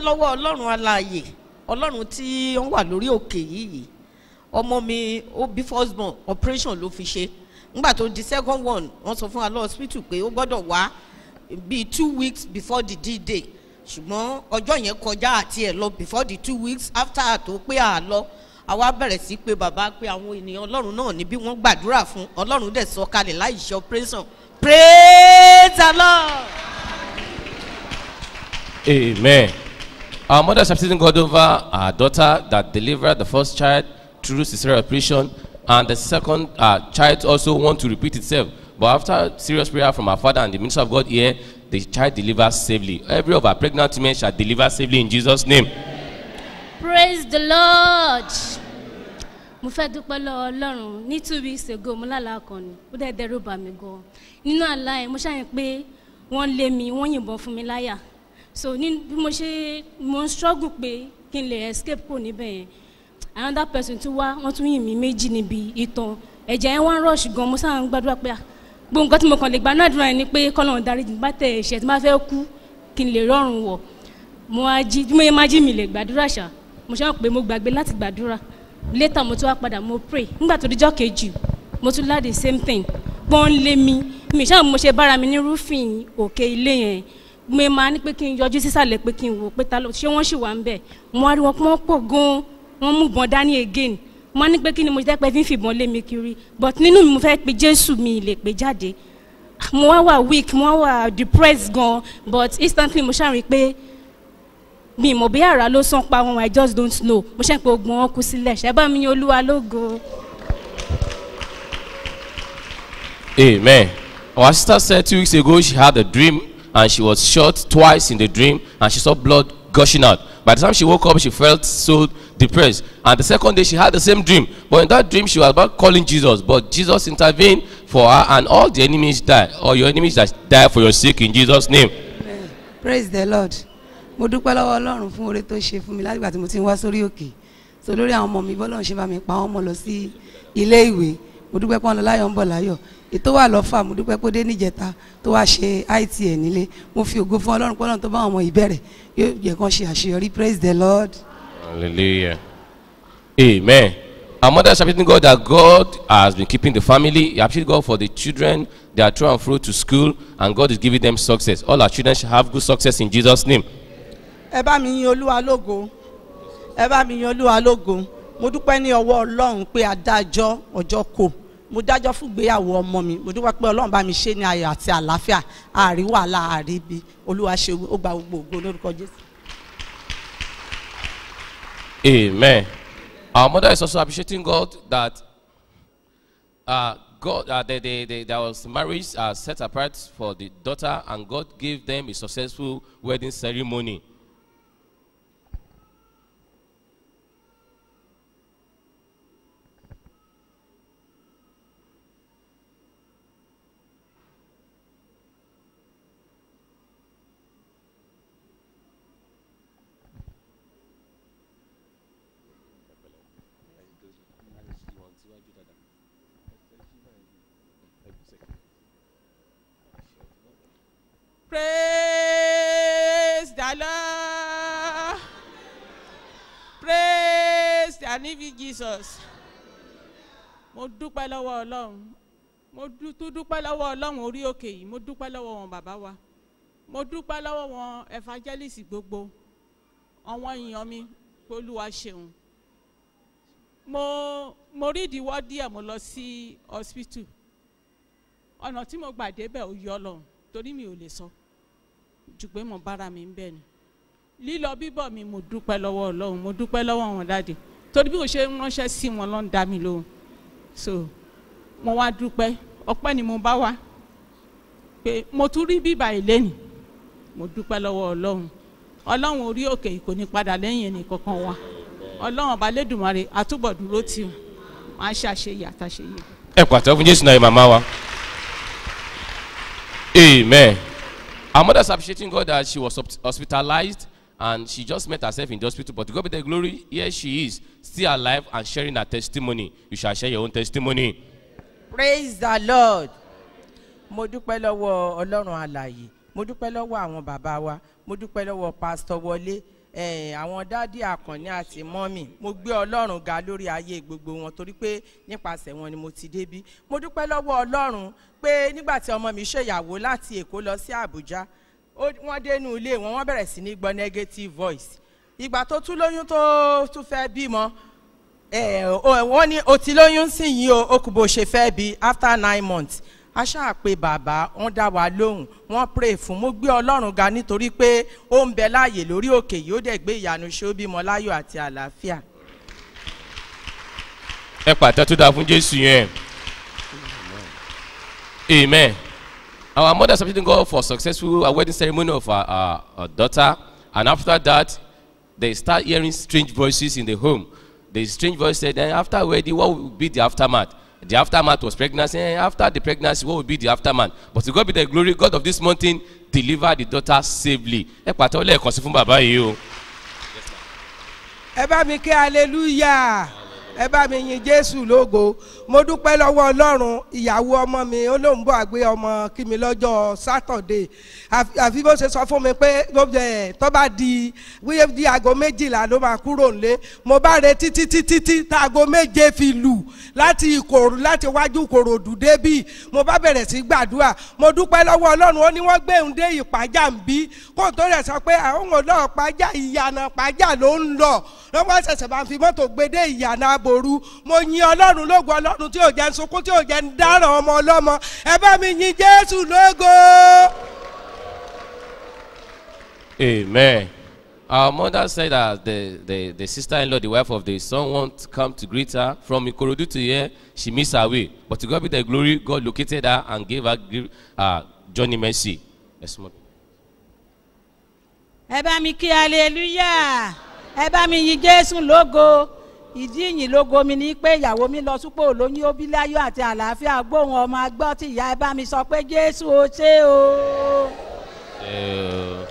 lọ́wọ́ ọlọ́run alààyè ọlọ́run tí ó wà lórí òkè yìí. Ọmọ mi ó bí first born operation ló fi ṣe. Nígbà tó di second one wọ́n sọ fún wa lọ hospital pé ó gbọ́dọ̀ wá bíi two weeks before the d-day ṣùgbọ́n ọjọ́ yẹn kọjá àti ẹ̀ lọ before the two weeks after tó pé à lọ àwa bẹ̀rẹ̀ sí pé bàbá pé àwọn ènìyàn ọlọ́run náà níbí wọ́n gbàdúrà fún. Ọlọ́run dẹ̀ sọ kalẹ̀ láì ṣe operation. Praise the lord. Amen. Our mother appreciating God over our daughter that delivered the first child through cesarean operation, and the second uh, child also want to repeat itself. But after serious prayer from our father and the minister of God here, the child delivers safely. Every of our pregnant women shall deliver safely in Jesus' name. praise the lord mo fẹ́ dúpẹ́ lọ́wọ́ ọlọ́run ní two weeks ago mo lálàá kan ó dẹ̀ dẹ́rù bà mí gan nínú àlá yẹn mo ṣàyẹn pé wọ́n lé mi wọ́n yìnbọn fún mi láyà so ní bí mo ṣe mo ń struggle pé kí n lè escape kò níbẹ̀ yẹn. Another person tún wá wọ́n tún yìn mí méjì níbi ìtàn. Ẹ̀jẹ̀ yẹn wá ń rush gan mo sáà ń gbàdúrà pé gbogbo nǹkan tí mo kàn lè gbà náà dúrà yẹn ni pé kọ́lọ́run dárí jì bá tẹ̀ ẹ̀ṣẹ̀ tí má fẹ́ kú kí n lè rọrùn wọ̀. Mo wá jí bí mo yẹ má jí mi lè gbàdúrà ṣá. Mo ṣe wọn pé mo gbàgbé láti gbàdúrà. Later mo tún wá padà mo pray. Nígbà tó dijọ́ kejì mo tún lá the same thing. Pọ́n lé mi. Mi ṣáà mo ṣe bára mi ní rúfin òkè ilé yẹn mo máa ní pé kí n yọjú sísàlẹ̀ pé kí n wò pé ta ṣé wọ́n ṣì wà ń bẹ̀ mo wá rí wọn pé pọ̀ gan-an wọ́n mú ìbọn dání again. Mo ní pé kí ni mo ṣe pẹ́ fi ń fìbọn lé mi kiri. But nínú mi mo fẹ́ pe jésù mi lè pè jáde. Mo wá wà weak mo wá wà depressed gan but instantly mo ṣàrí pé mi mọ̀ bí àrà ló sàn pa wọn i just don't know. Mo ṣe pe ogun wọn kú sílẹ̀. Ṣẹ́ bá mi ní olúwa lógo. Amen. Our sister said two weeks ago she had a dream and she was shot twice in the dream and she saw blood gushing out. By the time she woke up, she felt so depressed. And the second day, she had the same dream. But in that dream, she was about calling Jesus. But Jesus intervened for her and all the enemies died. All your enemies that die for your sake in Jesus' name. praise the lord mo dúpẹ́ lọ́wọ́ ọlọ́run fún oore tó ṣe fún mi látìgbà tí mo ti ń wá sórí òkè so lórí àwọn ọmọ mi bọ́lọ́run ṣe bá mi pa wọ́n mọ́ lọ sí ilé ìwé mo dúpẹ́ pé wọ́n lọ láyọ̀ ń bọ̀ láyọ̀ ètò wà lọ́fà mo dúpẹ́ pé ó dé níjẹta tó wá ṣe it ẹ̀ nílé mo fi ògo fún ọlọ́run pé ọlọ́run tó bá ọmọ ìbẹ̀rẹ̀ yóò jẹ́ kán ṣe àṣeyọrí praise the lord. Hallelujah. Amen. Our mother is appreciating God that God has been keeping the family. He appreciates God for the children. They are through and through to school, and God is giving them success. All our children shall have good success in Jesus' name. ẹ bá mi yin olúwa lógo ẹ bá mi yin olúwa lógo mo dúpẹ́ ní ọwọ́ ọlọ́run pé adájọ́ ọjọ́ kò mo dájọ́ fún ìgbéyàwó ọmọ mi mo dúpẹ́ pé ọlọ́run bá mi ṣe ní ayọ̀ àti àlàáfíà àárí wàhálà àárí ibi olúwa ṣe ó gba gbogbo ògo lórúkọ jésù. Amen. Our mother is also appreciating God that uh, God uh, they, they, they, there was marriage uh, set apart for the daughter, and God gave them a successful wedding ceremony. praise the lord living jesus. Mo dúpẹ́ lọ́wọ́ ọlọ́run. Mo tún dúpẹ́ lọ́wọ́ ọlọ́run orí òkè yìí. Mo dúpẹ́ lọ́wọ́ wọn bàbá wa. Mo dúpẹ́ lọ́wọ́ wọn evangelist gbogbo. Àwọn èèyàn mi olúwa ṣeun. Mo mo rí ìdíwọ́ díẹ̀ mo lọ sí hospital. Ọ̀nà tí mo gbà débẹ̀ ò yọ ọlọ́run torí mi ò lè sọ. Jù pé mo bára mi ń bẹ̀ ni. Lílọ bíbọ̀ mi mo dúpẹ́ lọ́wọ́ ọlọ́run. Mo dúpẹ́ lọ́wọ́ wọn dáde torí bí mo ṣe ń ránṣẹ́ sí wọn ló ń dá mi lóhùn. So mo wá dúpẹ́. Ọpẹ́ ni mo bá wá. Pé mo tún rí bíbá ìlénì mo dúpẹ́ lọ́wọ́ ọlọ́run. Ọlọ́run orí òkè kò ní padà lẹ́yìn ẹnì kankan wa. Ọlọ́run ọba lẹ́dùnmarè àtúbọ̀ tì wọ́n wọ́n á ṣàṣeyẹ àtàṣeyẹ. ẹ pàtẹ́wọ́ fún jésù náà yìí màmá wa. amen. our mother appreciating God that she was hosp- hospitalized and she just met herself in the hospital but God be the glory here she is still alive and sharing her testimony. You shall share your own testimony. praise the lord. Mo dúpẹ́ lọ́wọ́ ọlọ́run alàyè mo dúpẹ́ lọ́wọ́ àwọn bàbá wa. Mo dúpẹ́ lọ́wọ́ pásítọ̀ wọlé eh, àwọn dádì àkànní àti mọ́mì. Mo gbé ọlọ́run ga lórí ayé gbogbo wọn torí pé nípasẹ̀ wọn ni mo ti débí mo dúpẹ́ lọ́wọ́ ọlọ́run pé nígbà tí ọmọ mi ṣèyàwó láti èkó lọ sí àbújá wọ́n dénú ilé wọn wọ́n bẹ̀rẹ̀ sí ní gbọ́ negative voice. Ìgbà tó tún lóyún tó tún fẹ́ bímọ wọ́n ní o ti lóyún sí yìí o ó kù bó ṣe fẹ́ bí? After nine months a ṣáà pé bàbá wọ́n dá wa lóhùn. Wọ́n pray fún mo gbé ọlọ́run ga nítorí pé ó ń bẹ láàyè lórí òkè yìí ó dẹ̀ gbé ìyanu ṣe ó bímọ láyọ̀ àti àlàáfíà. ẹ pàtẹ tó dáa fún jésù yẹn. Amen our mother appreciating god for successful uh, wedding ceremony of our, our, our daughter. And after that they start hearing strange voices in the home. The strange voice said then after wedding what will be the aftermath? The aftermath was pregnancy. And after the pregnancy what will be the aftermath? But to god be the glory god of this mountain deliver the daughter safely. Ẹ pàtẹ ó lẹ́ẹ̀kan sí fún bàbá yìí o. ẹ bá mi kí aleluya ẹ bá mi yin jésù lógo. Mo dúpẹ́ lọ́wọ́ ọlọ́run ìyàwó ọmọ mi olóńgbò àgbé ọmọ kí mi lọ́jọ́ sátọ̀dé àfi bó ṣe sọ fún mi pé tó bá di wíyé di aago méjìlá ló máa kúrò nílé. Mo bá retí títí títí tá aago méje fi lù láti ìkòrò láti wájú kòròdú débì. Mo bá bẹ̀rẹ̀ sí gbàdúrà. Mo dúpẹ́ lọ́wọ́ ọlọ́run ó ní wọ́n gbé òun dé ìpájà ń bí kó tó rẹ̀ sọ pé àwọn náà pàjá ìyànà pàjá ló ń lọ. Lọ́wọ́ ṣẹ̀ṣẹ̀ máa fi mọ́tò gbé dé ìyànà aboru mo yin ọlọ́run lógo ọlọ́run tí ò jẹ́ ń sunkún tí ò jẹ́ ń dáràn ọmọ ọlọ́mọ ẹ bá mi yin jésù lógo. Amen. Our mother said that the, the, the sister-in-law, the wife of the son, won't come to greet her from Ikorodu to here. She missed her way. But to God be the glory, God located her and gave her uh, Johnny Mercy. Yes, ma'am. ẹ bá mi kí aleluya ẹ bá mi yin jésù lógo ìdí ìyìn lógo mi ni pé ìyàwó mi lọ súpò lóyún ó bí láyọ̀ àti àlàáfíà gbóhùn ọmọ agbọ́ tí ìyá ẹ bá mi sọ pé jésù ó ṣe o. Uh,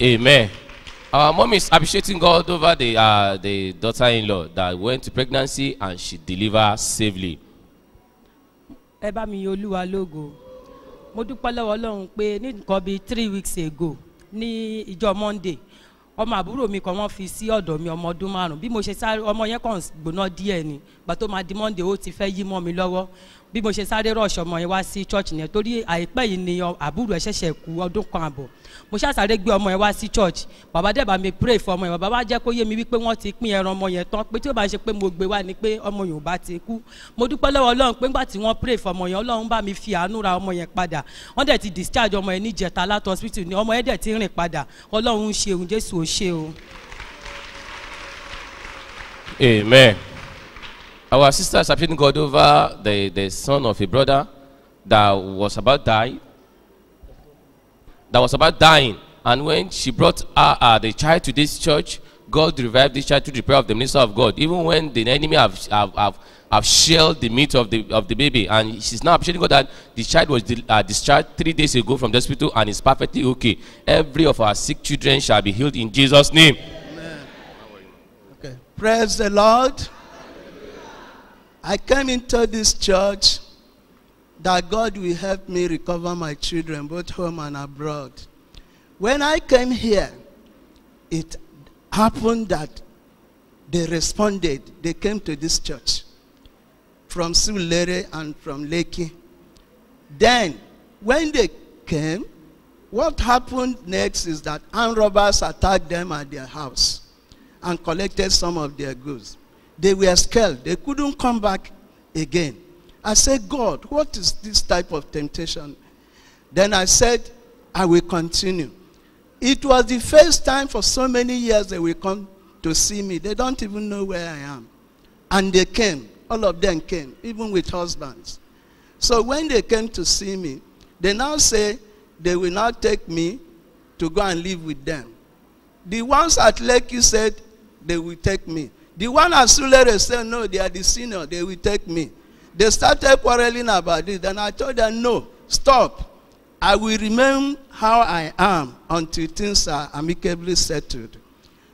amen. Our mom is appreciating God over the, uh, the daughter-in-law that went to pregnancy and she delivered safely. ẹ bá mi yin olúwa lógo mo dúpẹ́ lọ́wọ́ ọlọ́run pé ní nǹkan bíi three weeks ago ní ìjọ monday ọmọ àbúrò mi kan wọ́n fi sí ọ̀dọ̀ mi ọmọ ọdún márùn bí mo ṣe sáré ọmọ yẹn kàn gbóná díẹ̀ ni. Gbà tó máa di monday ó ti fẹ́ yí mọ́ mi lọ́wọ́ bí mo ṣe sáré rọ̀ṣọ̀ ọmọ yẹn wá sí church yẹn torí àìpẹ́ yìí ni àbúrò ẹ̀ ṣẹ̀ṣẹ̀ kú ọdún kan àbọ̀. Mo ṣàṣàrẹ́ gbé ọmọ yẹn wá sí church. Bàbá dẹ̀ mi pray fún ọmọ yẹn. Bàbá wá jẹ́ kó yé mi wípé wọ́n ti pín ẹran ọmọ yẹn tán. Pé tí ó bá ṣe pé mo gbé wá ni pé ọmọ yẹn ò bá ti kú. Mo dúpẹ́ lọ́wọ́ ọlọ́run pé ńgbà tí wọ́n pray fún ọmọ yẹn ọlọ́run bá mi fi àánú ra ọmọ yẹn padà. Wọ́n dẹ̀ ti discharge ọmọ yẹn ní jẹta láti hospital ni. Ọmọ yẹn dẹ̀ ti rìn padà. Ọlọ́run ń ṣe òun jésù ò ṣe o. Amen. Our sister is appreciating God over the, the son of a brother that was about die, that was about dying. And when she brought her, uh, the child to this church, God revived this child to the prayer of the minister of God. Even when the enemy have, have, have, have shelled the meat of the, of the baby. And she's now appreciating God that the child was uh, discharged three days ago from the hospital and is perfectly okay. Every of our sick children shall be healed in Jesus' name. Okay. Praise the Lord. I came into this church that God will help me recover my children, both home and abroad. When I came here, it happened that they responded. They came to this church from Sulere and from Lekki. Then, when they came, what happened next is that armed robbers attacked them at their house and collected some of their goods. They were scared. They couldn't come back again. I said, God, what is this type of temptation? Then I said, I will continue. It was the first time for so many years they will come to see me. They don't even know where I am. And they came. All of them came, even with husbands. So when they came to see me, they now say they will now take me to go and live with them. The ones at Lekki said they will take me. The one at Sulere said no, they are the senior, they will take me. They started quarreling about it, and I told them no, stop. I will remain how I am until things are amicably settled.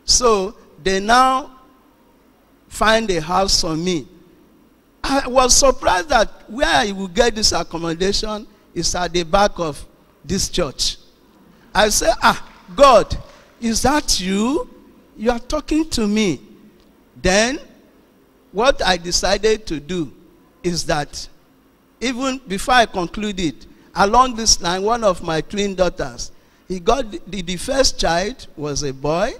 So they now find a house for me. I was surprised that where I will get this accommodation is at the back of this church. I said, ah, God, Is that you? You are talking to me. Then, what I decided to do is that even before I concluded, along this line, one of my twin daughters, he got the, the first child was a boy,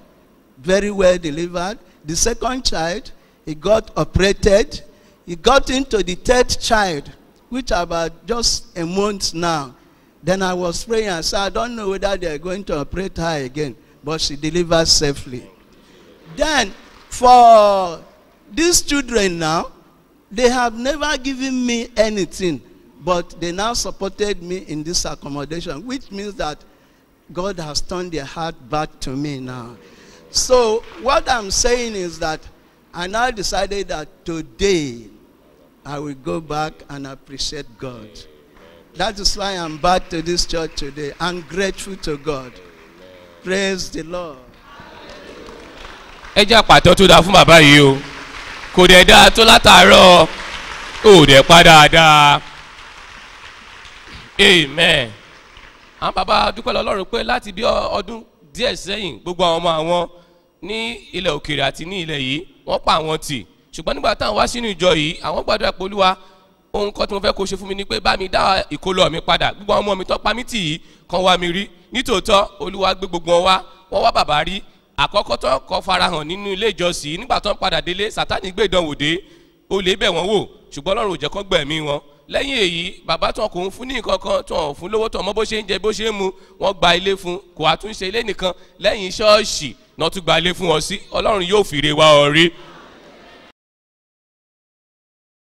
very well delivered. The second child, he got operated. He got into the third child, which about just a month now. Then I was praying and said, I don't know whether they are going to operate her again, but she delivered safely. Then, for these children now, they have never given me anything, but they now supported me in this accommodation, which means that God has turned their heart back to me now. So, what I'm saying is that I now decided that today I will go back and appreciate God. That is why I'm back to this church today. I'm grateful to God. Praise the Lord. Ẹ jẹ́ àpàtọ́ tó dáa fún bàbá yìí o. Kò dẹ̀ dáa tó látàárọ̀. Ò dẹ̀ pa dáadáa. Amen. Àwọn bàbá dúpẹ́ lọ́lọ́run pé láti bí ọdún díẹ̀ sẹ́yìn gbogbo àwọn ọmọ àwọn ní ilẹ̀ òkèèrè àti ní ilẹ̀ yìí wọ́n pa àwọn tì. Ṣùgbọ́n nígbà táwọn wá sínú ìjọ yìí àwọn gbàdúrà pé olúwa ohun kan tí mo fẹ́ kó ṣe fún mi ni pé bá mi dá ìkólọ mi padà. Gbogbo àwọn ọmọ mi tó pa mí tì yìí kan wá mi rí. Nítòótọ́ olúwa gbé gbogbo wọn wá. Wọ́n wá bàbá rí àkọ́kọ́ tó kọ́ farahàn nínú ilé ìjọsìn. Nígbà tó ń padà délé sátani gbé ìdánwò dé. Ó lè bẹ̀ wọ́n wò ṣùgbọ́n ọlọ́run ò jẹ́ kó gbẹ̀mí wọn. Lẹ́yìn èyí bàbá tó kò ń fún ní nǹkan kan tó ń fún lówó tó mọ bó ṣe ń jẹ bó ṣe ń mu wọ́n gba ilé fún kò àtúnṣe ilé nìkan. Lẹ́yìn ṣọ́ọ̀ṣì náà tún gba ilé fún wọn sí. Ọlọ́run yóò fìrè wa ọ̀rí